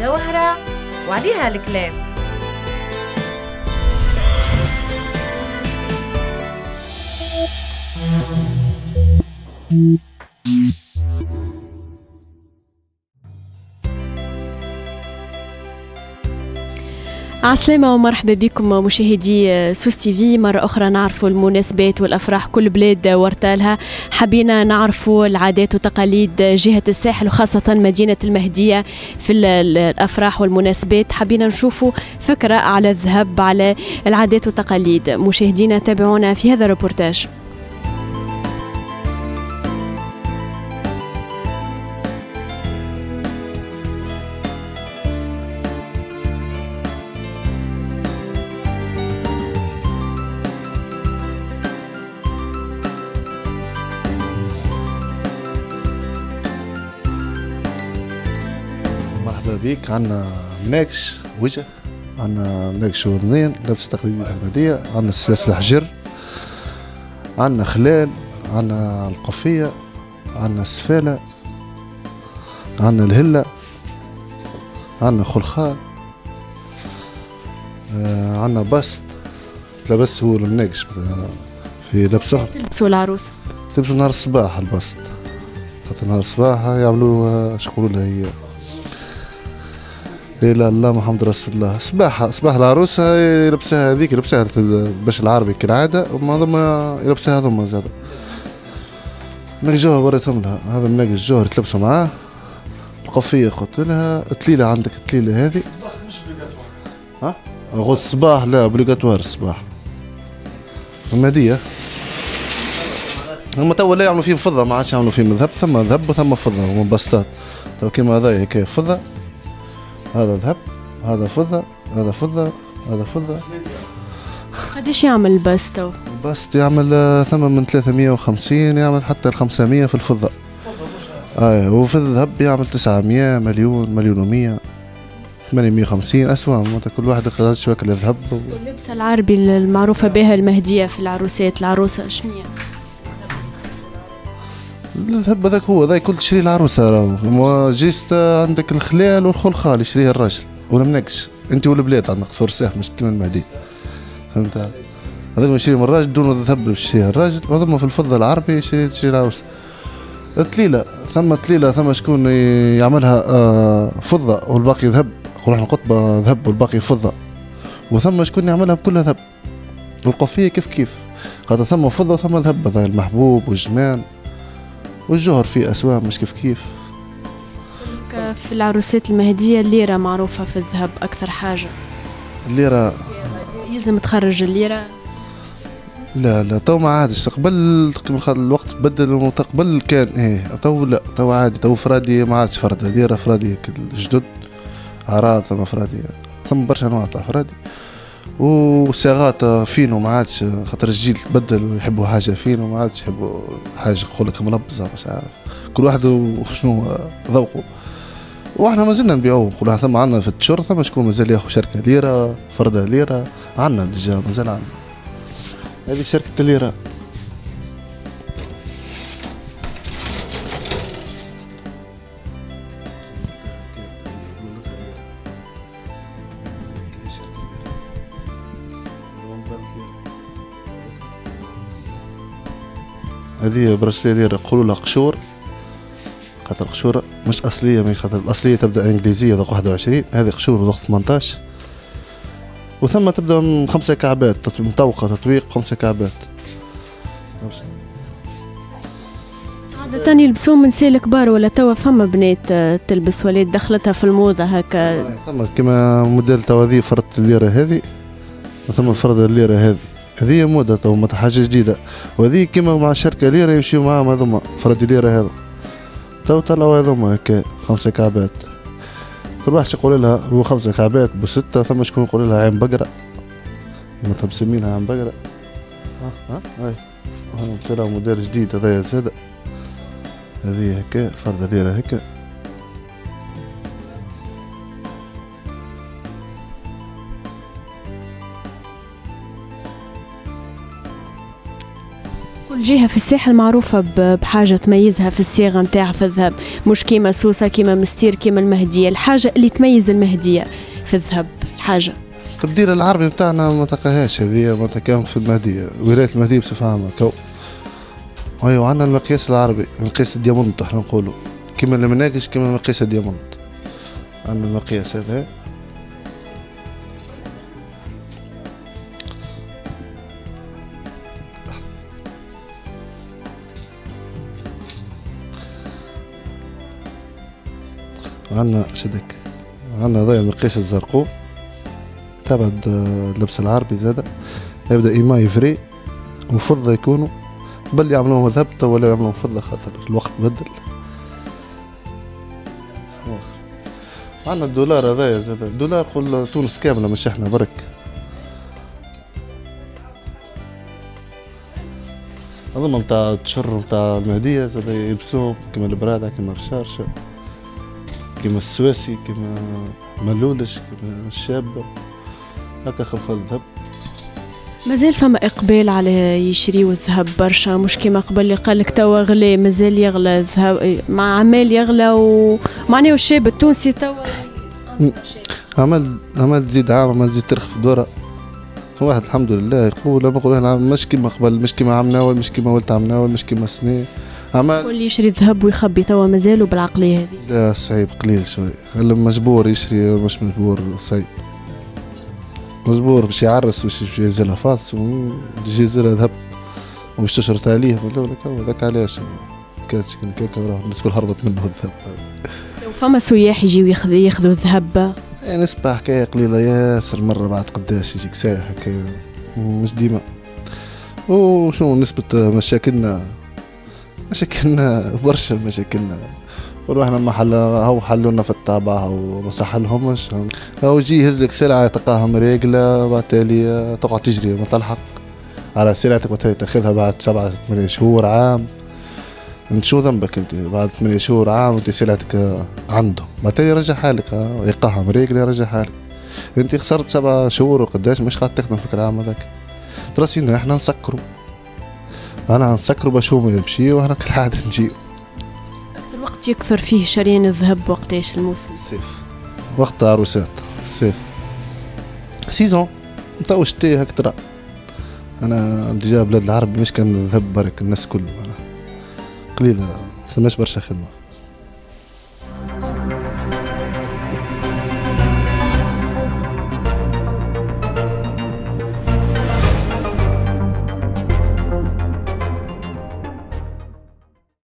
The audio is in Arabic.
جوهرة وعليها الكلام. عسلامة ومرحبا بكم مشاهدي سوس تي في. مرة أخرى نعرفوا المناسبات والأفراح كل بلاد ورتالها حبينا نعرفوا العادات وتقاليد جهة الساحل وخاصة مدينة المهدية في الأفراح والمناسبات. حبينا نشوفوا فكرة على الذهب على العادات والتقاليد مشاهدينا تابعونا في هذا الريبورتاج. بيك. عندنا مناقش وجه عندنا مناقش وذنين لبس تقليدي الحمادية عندنا السلاسل حجر عندنا خلال عندنا القفية عندنا السفالة عندنا الهلة عندنا خلخال آه عندنا بسط. لبس هو المناقش في لبس أخر. تلبسوا العروس تلبسوا نهار الصباح البسط. خاطر نهار الصباح يعملوا شكون لها هي؟ لا الله محمد رسول الله. صباح صباح العروسة يلبسها هذيك يلبسها باش العربي كالعادة وما ثم يلبسها هذوما زاد منك جوهر وريتهم لها. هذا منك الجوهر تلبسوا معاه. القفية قلت لها تليلة عندك التليلة هذه. ها؟ غد الصباح لا اوبليغاتوار الصباح هدية هما توا لا يعملوا فيهم فضة ما عادش يعملوا فيهم ذهب ثم ذهب وثم فضة هما بسطات تو كيما هذايا هيك فضة. هذا ذهب هذا فضة هذا فضة هذا فضة. قديش يعمل الباس تو؟ الباس يعمل آه، ثمن من 350 يعمل حتى ال 500 في الفضة. اي وفي الذهب يعمل 900 مليون مليون و100 850 اسهم كل واحد يقدر يشبك الذهب. واللبسة العربي المعروفة بها المهدية في العروسات العروسة شنو الذهب هذاك هو ذاك كل تشري العروسة راهو جيست عندك الخلال والخلخال يشريه الراجل. ولا منكش أنت والبلاد عندك صور ساح مش كيما المهدي. فهمت؟ هذاك يشري من الراجل دون الذهب يشريه الراجل. وهذا في الفضة العربي يشري تشري العروسة. التليلة ثم تليله ثم شكون يعملها؟ آه، فضة والباقي ذهب. نقول إحنا قطبه ذهب والباقي فضة. وثم شكون يعملها؟ بكلها ذهب. والقفية كيف كيف؟ خاطر ثم فضة وثم ذهب هذا المحبوب والجمال. والجوهر فيه أسواق مش كيف كيف؟ في العروسات المهدية الليرة معروفة في الذهب أكثر حاجة. الليرة؟ يلزم تخرج الليرة؟ لا لا تو ما عادش. قبل الوقت بدل قبل كان إيه تو لا تو عادي تو فرادي ما عادش فرد. ليرة فرادي الجدد عراض ثم فرادي ثم برشا أنواع تاع فرادي. وصياغات فينو ما عادش خاطر الجيل تبدل ويحبوا حاجة فينو ما عادش يحبوا حاجة يقول لك ملبزة مش عارف. كل واحد وشنو ذوقه. وإحنا ما زلنا نبيعوه. نقولوا ثم عندنا في التشر ثم شكون مازال ياخذ شركة ليرة فرده ليرة. عندنا déjà مازال عندنا. هذه شركة الليره هذه براسليه يقولوا لها قشور. خاطر قشور مش أصلية من خاطر الأصلية تبدأ إنجليزية ذوق 21 هذه قشور ذوق 18 وثم تبدأ من خمسة كعبات مطوقه تطويق خمسة كعبات. عادة يلبسوهم من سيل كبار ولا توا فما بنات تلبس وليد دخلتها في الموضة هكا؟ ثم كما موديل توا ذي فرد الليرة هذه ثم فرد الليرة هذه. هذه موضة تو حاجة جديدة. وهذه كيما مع الشركة ليرة يمشيو معاهم هذوما فرد ليرة هذا. تو طلعوا هذوما هكا خمسة كعبات. كل واحد يقول لها هو خمسة كعبات بستة ثم شكون يقول لها عين بقرة. ما مسمينها عين بقرة. ها ها هاي. هذا موديل جديد هذايا زاد هذه هكا فرد ليرة هكا. جهة في الساحل معروفة بحاجة تميزها في الصيغة نتاعها في الذهب. مش كيما سوسة كيما مستير كيما المهدية. الحاجة اللي تميز المهدية في الذهب. الحاجة. التبديل العربي بتاعنا ما تلقاهاش هذه ما تلقاهم في المهدية. ولاية المهدية بصفة عامة. كو. أيوة عندنا المقياس العربي مقياس ال diamant إحنا نقولوا. كيما المناقش كيما مقياس ال diamant. عندنا المقياس هذا. عندنا شدك عندنا هذايا المقياس الزرقاء تبعد آه، اللبس العربي زادا يبدأ ايماي فري وفضه يكونوا. قبل يعملوهم ذهب ولا يعملوهم فضة خاطر. الوقت بدل. عندنا الدولار هذايا زادا الدولار قول تونس كاملة مش إحنا برك. هذوما متاع التشر متاع المهدية زادا يلبسوهم كيما البرادة كيما الرشارشة كيما السواسي كيما ملولش كيما الشاب. هكا خلخال ذهب. مازال فما إقبال على يشريو الذهب برشا. مش كيما قبل اللي قال لك توا غلي مازال يغلى الذهب. مع عمال يغلى ومعناه الشاب التونسي توا عمل عمل تزيد عام عمل تزيد ترخف دورة. واحد الحمد لله يقول ما نقول مش كيما قبل مش كيما عام ناول مش كيما ولد عام ناول مش كيما سنين. عمل واللي يشري ذهب ويخبي توا مازالوا بالعقلية هذه. لا صعيب قليل شوي. اللي مجبور يشري مش مجبور صعيب. مجبور باش يعرس باش ينزلها فاس ويجي ينزلها ذهب ومش تشرط عليه. ولا ولا كو ذاك علاش؟ كانش كان كيكا راه الناس الكل هربت منه الذهب. فما سياح يجيو ياخذ- ياخذوا الذهب؟ يعني نسبة حكاية قليلة ياسر مرة بعد قداش يجيك سايح هكايا. مش ديما. وشنو نسبة مشاكلنا؟ مشاكلنا برشا مشاكلنا. ورحنا محل هو حلونا في الطابع وما صحلهمش هو يجي يهز لك سلعة تلقاها مريقلة بعد تالي تقعد تجري ما تلحق على سلعتك وتالي تاخذها بعد سبعة ثمانية شهور عام. انت شو ذنبك أنت؟ بعد ثمانية شهور عام أنت سلعتك عنده. بعد تالي يرجع حالك آه، يلقاها مريقلة يرجع حالك. أنت خسرت سبعة شهور وقداش مش قاعد تخدم في العام هذاك. دراسينا إحنا نسكروا. أنا نسكروا باش هما يمشي وإحنا كالعادة نجي أكثر وقت يكثر فيه شريان الذهب وقتاش الموسم؟ الصيف وقت عروسات الصيف سيزون. تو شتي هك ترى؟ أنا ديجا بلاد العرب مش كان ذهب برك الناس كل أنا قليلة فماش برشا خدمة.